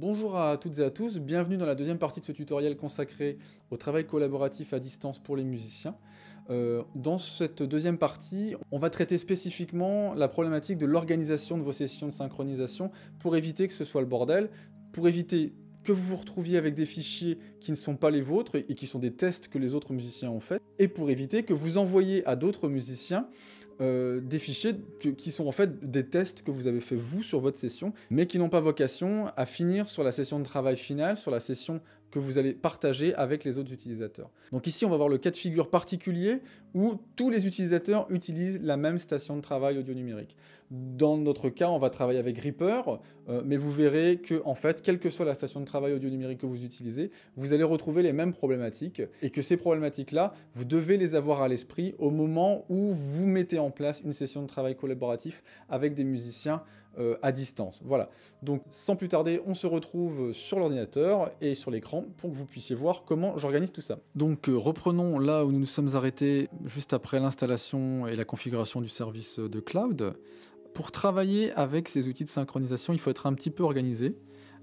Bonjour à toutes et à tous, bienvenue dans la deuxième partie de ce tutoriel consacré au travail collaboratif à distance pour les musiciens. Euh, dans cette deuxième partie, on va traiter spécifiquement la problématique de l'organisation de vos sessions de synchronisation pour éviter que ce soit le bordel, pour éviter que vous vous retrouviez avec des fichiers qui ne sont pas les vôtres et qui sont des tests que les autres musiciens ont fait, et pour éviter que vous envoyiez à d'autres musiciens euh, des fichiers qui sont en fait des tests que vous avez fait vous sur votre session, mais qui n'ont pas vocation à finir sur la session de travail finale, sur la session que vous allez partager avec les autres utilisateurs. Donc ici, on va voir le cas de figure particulier où tous les utilisateurs utilisent la même station de travail audio numérique. Dans notre cas, on va travailler avec Reaper, euh, mais vous verrez que, en fait, quelle que soit la station de travail audio numérique que vous utilisez, vous allez retrouver les mêmes problématiques, et que ces problématiques-là, vous devez les avoir à l'esprit au moment où vous mettez en place une session de travail collaboratif avec des musiciens euh, à distance. Voilà. Donc, sans plus tarder, on se retrouve sur l'ordinateur et sur l'écran pour que vous puissiez voir comment j'organise tout ça. Donc, euh, reprenons là où nous nous sommes arrêtés juste après l'installation et la configuration du service de cloud. Pour travailler avec ces outils de synchronisation, il faut être un petit peu organisé.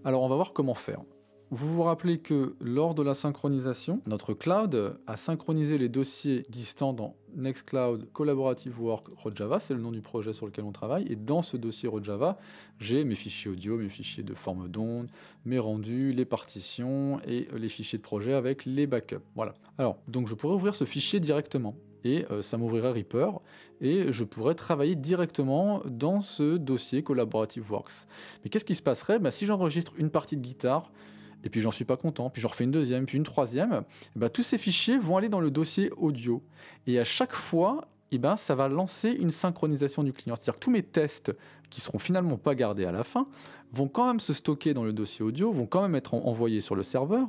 Alors on va voir comment faire. Vous vous rappelez que lors de la synchronisation, notre cloud a synchronisé les dossiers distants dans Nextcloud Collaborative Work Rojava, c'est le nom du projet sur lequel on travaille, et dans ce dossier Rojava, j'ai mes fichiers audio, mes fichiers de forme d'onde, mes rendus, les partitions et les fichiers de projet avec les backups. Voilà. Alors, donc je pourrais ouvrir ce fichier directement et euh, ça m'ouvrirait Reaper et je pourrais travailler directement dans ce dossier Collaborative Works. Mais qu'est-ce qui se passerait? Bah, Si j'enregistre une partie de guitare, et puis j'en suis pas content, puis j'en refais une deuxième, puis une troisième, bah, tous ces fichiers vont aller dans le dossier audio. Et à chaque fois, et ben, ça va lancer une synchronisation du client. C'est-à-dire que tous mes tests qui seront finalement pas gardés à la fin vont quand même se stocker dans le dossier audio, vont quand même être envoyés sur le serveur,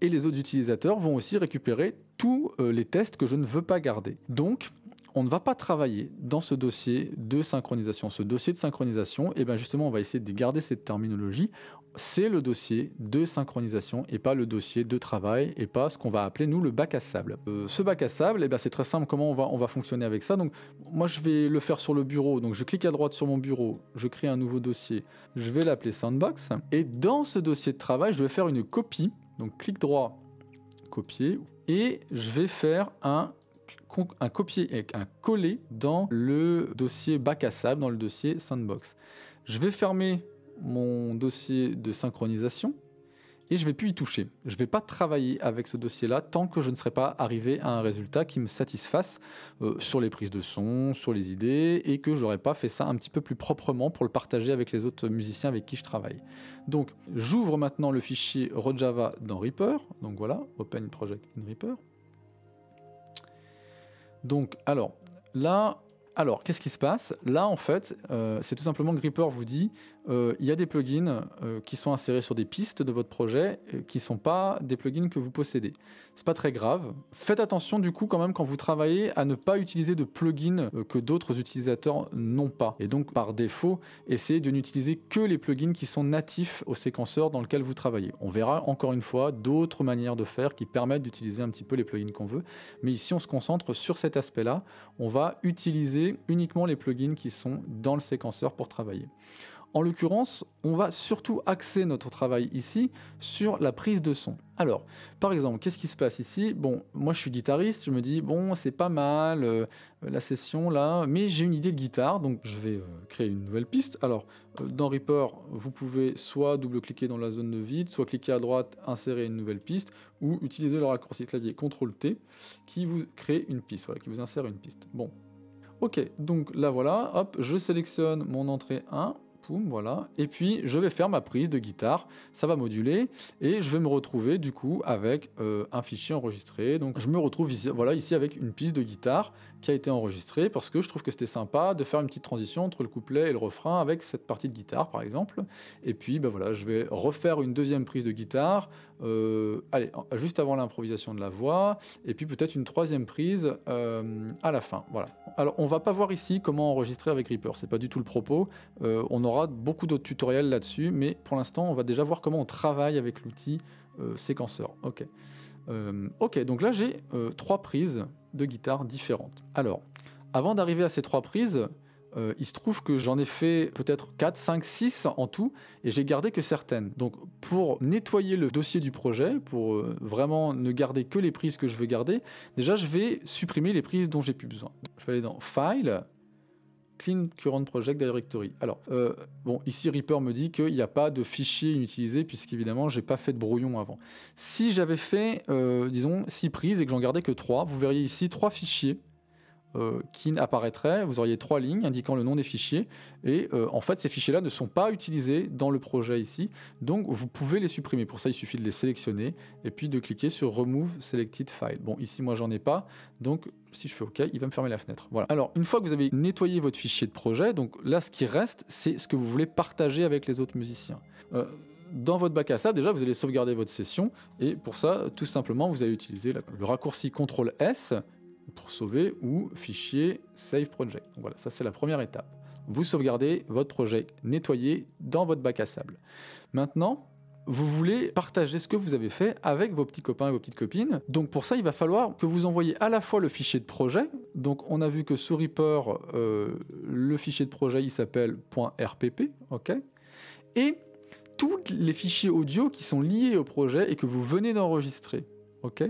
et les autres utilisateurs vont aussi récupérer tous euh, les tests que je ne veux pas garder. Donc, on ne va pas travailler dans ce dossier de synchronisation. Ce dossier de synchronisation, et eh bien justement, on va essayer de garder cette terminologie. C'est le dossier de synchronisation et pas le dossier de travail et pas ce qu'on va appeler nous le bac à sable. Euh, ce bac à sable, et eh ben, c'est très simple comment on va, on fonctionner avec ça? Donc moi je vais le faire sur le bureau. Donc je clique à droite sur mon bureau, je crée un nouveau dossier, je vais l'appeler Sandbox. Et dans ce dossier de travail, je vais faire une copie donc clic droit, copier, et je vais faire un un copier et un coller dans le dossier bac à sable, dans le dossier sandbox. Je vais fermer mon dossier de synchronisation et je vais plus y toucher. Je ne vais pas travailler avec ce dossier-là tant que je ne serai pas arrivé à un résultat qui me satisfasse euh, sur les prises de son, sur les idées, et que j'aurais pas fait ça un petit peu plus proprement pour le partager avec les autres musiciens avec qui je travaille. Donc j'ouvre maintenant le fichier Rojava dans Reaper. Donc voilà, Open Project in Reaper. Donc alors là, alors, qu'est-ce qui se passe? Là, en fait, euh, c'est tout simplement Gripper vous dit euh, il y a des plugins euh, qui sont insérés sur des pistes de votre projet qui ne sont pas des plugins que vous possédez. C'est pas très grave. Faites attention, du coup, quand même, quand vous travaillez, à ne pas utiliser de plugins que d'autres utilisateurs n'ont pas. Et donc, par défaut, essayez de n'utiliser que les plugins qui sont natifs au séquenceur dans lequel vous travaillez. On verra encore une fois d'autres manières de faire qui permettent d'utiliser un petit peu les plugins qu'on veut. Mais ici, on se concentre sur cet aspect-là. On va utiliser uniquement les plugins qui sont dans le séquenceur pour travailler. En l'occurrence, on va surtout axer notre travail ici sur la prise de son. Alors, par exemple, qu'est-ce qui se passe ici? Bon, moi je suis guitariste, je me dis, bon, c'est pas mal euh, la session là, mais j'ai une idée de guitare, donc je vais euh, créer une nouvelle piste. Alors, euh, dans Reaper, vous pouvez soit double-cliquer dans la zone de vide, soit cliquer à droite, insérer une nouvelle piste, ou utiliser le raccourci clavier CTRL-T qui vous crée une piste, voilà, qui vous insère une piste. Bon, Ok, donc là voilà, hop, je sélectionne mon entrée 1, poum, voilà, et puis je vais faire ma prise de guitare, ça va moduler, et je vais me retrouver du coup avec euh, un fichier enregistré, donc je me retrouve voilà, ici avec une piste de guitare qui a été enregistrée, parce que je trouve que c'était sympa de faire une petite transition entre le couplet et le refrain avec cette partie de guitare par exemple, et puis ben voilà, je vais refaire une deuxième prise de guitare, euh, juste avant l'improvisation de la voix, et puis peut-être une troisième prise euh, à la fin, voilà. Alors on va pas voir ici comment enregistrer avec Reaper, c'est pas du tout le propos. Euh, on aura beaucoup d'autres tutoriels là-dessus, mais pour l'instant on va déjà voir comment on travaille avec l'outil séquenceur. Euh, ok, donc là j'ai trois prises de guitare différentes. Alors, avant d'arriver à ces trois prises, euh, il se trouve que j'en ai fait peut-être 4, 5, 6 en tout, et j'ai gardé que certaines. Donc pour nettoyer le dossier du projet, pour euh, vraiment ne garder que les prises que je veux garder, déjà je vais supprimer les prises dont j'ai plus besoin. Je vais aller dans File, Clean Current Project Directory. Alors, euh, bon, ici Reaper me dit qu'il n'y a pas de fichier inutilisé puisqu'évidemment j'ai pas fait de brouillon avant. Si j'avais fait, disons, 6 prises et que j'en gardais que 3, vous verriez ici 3 fichiers euh, qui apparaîtraient. Vous auriez trois lignes indiquant le nom des fichiers. Et euh, en fait, ces fichiers-là ne sont pas utilisés dans le projet ici. Donc, vous pouvez les supprimer. Pour ça, il suffit de les sélectionner et puis de cliquer sur Remove Selected File. Bon, ici, moi, j'en ai pas. Donc, si je fais OK, il va me fermer la fenêtre. Voilà. Alors, une fois que vous avez nettoyé votre fichier de projet, donc là, ce qui reste, c'est ce que vous voulez partager avec les autres musiciens. Euh, dans votre bac à sable, déjà, vous allez sauvegarder votre session. Et pour ça, tout simplement, vous allez utiliser le raccourci CTRL S pour sauver ou fichier Save Project. Voilà, ça c'est la première étape. Vous sauvegardez votre projet nettoyé dans votre bac à sable. Maintenant, vous voulez partager ce que vous avez fait avec vos petits copains et vos petites copines. Donc pour ça, il va falloir que vous envoyez à la fois le fichier de projet. Donc on a vu que sous Reaper, euh, le fichier de projet, il s'appelle .rpp, ok? Et tous les fichiers audio qui sont liés au projet et que vous venez d'enregistrer, ok?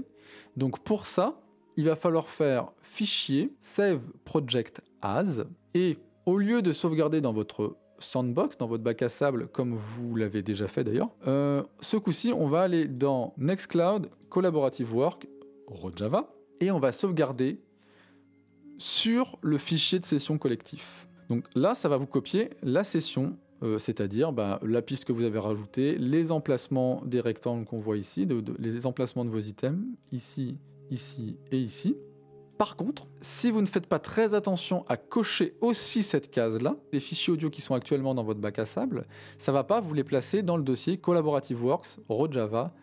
Donc pour ça, il va falloir faire fichier save project as et au lieu de sauvegarder dans votre sandbox, dans votre bac à sable, comme vous l'avez déjà fait d'ailleurs, euh, ce coup-ci, on va aller dans Nextcloud Collaborative Work, Rojava, et on va sauvegarder sur le fichier de session collectif. Donc là, ça va vous copier la session, euh, c'est-à-dire bah, la piste que vous avez rajoutée, les emplacements des rectangles qu'on voit ici, les emplacements de vos items, ici ici et ici. Par contre, si vous ne faites pas très attention à cocher aussi cette case-là, les fichiers audio qui sont actuellement dans votre bac à sable, ça va pas vous les placer dans le dossier Collaborative Works, Rojava,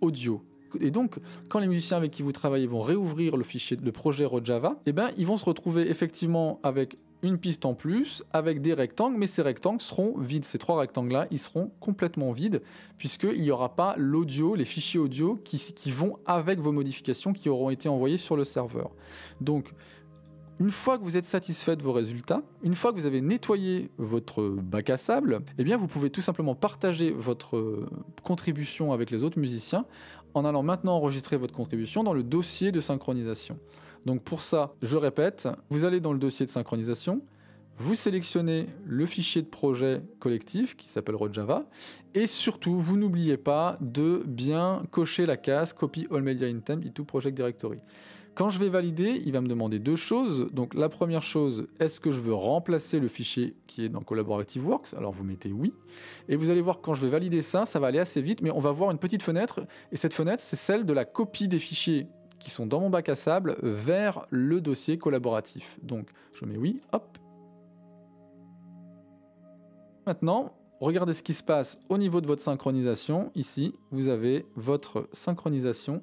Audio. Et donc, quand les musiciens avec qui vous travaillez vont réouvrir le fichier, projet Rojava, eh ben, ils vont se retrouver effectivement avec une piste en plus avec des rectangles, mais ces rectangles seront vides. Ces trois rectangles-là, ils seront complètement vides puisqu'il n'y aura pas l'audio, les fichiers audio qui, vont avec vos modifications qui auront été envoyées sur le serveur. Donc, une fois que vous êtes satisfait de vos résultats, une fois que vous avez nettoyé votre bac à sable, eh bien vous pouvez tout simplement partager votre contribution avec les autres musiciens en allant maintenant enregistrer votre contribution dans le dossier de synchronisation. Donc pour ça, je répète, vous allez dans le dossier de synchronisation, vous sélectionnez le fichier de projet collectif qui s'appelle Rojava et surtout vous n'oubliez pas de bien cocher la case Copy All Media Item into Project Directory. Quand je vais valider, il va me demander deux choses. Donc la première chose, est-ce que je veux remplacer le fichier qui est dans Collaborative Works? Alors vous mettez oui. Et vous allez voir quand je vais valider ça, ça va aller assez vite, mais on va voir une petite fenêtre. Et cette fenêtre, c'est celle de la copie des fichiers qui sont dans mon bac à sable vers le dossier collaboratif. Donc je mets oui, hop. Maintenant, regardez ce qui se passe au niveau de votre synchronisation. Ici, vous avez votre synchronisation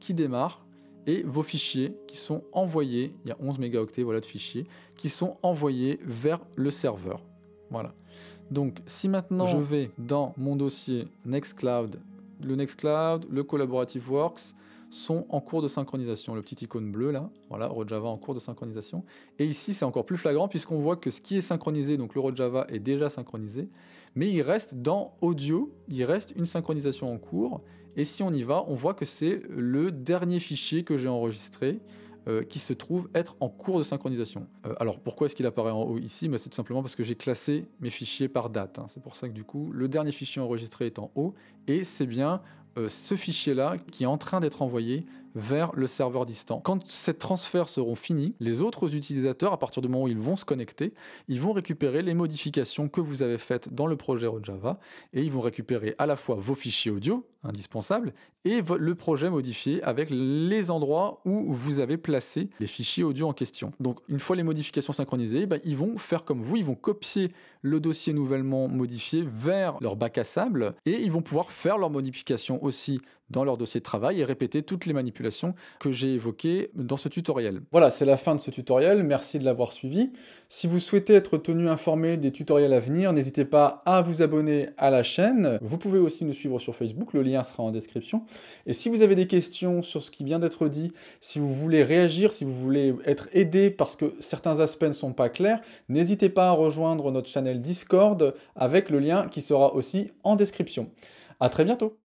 qui démarre et vos fichiers qui sont envoyés, il y a 11 mégaoctets voilà, de fichiers, qui sont envoyés vers le serveur. Voilà. Donc si maintenant je vais dans mon dossier Nextcloud, le Nextcloud, le Collaborative Works, sont en cours de synchronisation. Le petit icône bleu là, voilà, Rojava en cours de synchronisation. Et ici, c'est encore plus flagrant puisqu'on voit que ce qui est synchronisé, donc le Rojava est déjà synchronisé, mais il reste dans audio, il reste une synchronisation en cours. Et si on y va, on voit que c'est le dernier fichier que j'ai enregistré. Euh, qui se trouve être en cours de synchronisation. Euh, alors pourquoi est-ce qu'il apparaît en haut ici? Bah, C'est tout simplement parce que j'ai classé mes fichiers par date. Hein. C'est pour ça que du coup, le dernier fichier enregistré est en haut, et c'est bien euh, ce fichier-là qui est en train d'être envoyé vers le serveur distant. Quand ces transferts seront finis, les autres utilisateurs, à partir du moment où ils vont se connecter, ils vont récupérer les modifications que vous avez faites dans le projet Rojava et ils vont récupérer à la fois vos fichiers audio indispensables et le projet modifié avec les endroits où vous avez placé les fichiers audio en question. Donc une fois les modifications synchronisées, bah, ils vont faire comme vous, ils vont copier le dossier nouvellement modifié vers leur bac à sable et ils vont pouvoir faire leurs modifications aussi dans leur dossier de travail et répéter toutes les manipulations manipulation que j'ai évoquées dans ce tutoriel. Voilà, c'est la fin de ce tutoriel, merci de l'avoir suivi. Si vous souhaitez être tenu informé des tutoriels à venir, n'hésitez pas à vous abonner à la chaîne. Vous pouvez aussi nous suivre sur Facebook, le lien sera en description. Et si vous avez des questions sur ce qui vient d'être dit, si vous voulez réagir, si vous voulez être aidé parce que certains aspects ne sont pas clairs, n'hésitez pas à rejoindre notre channel Discord avec le lien qui sera aussi en description. A très bientôt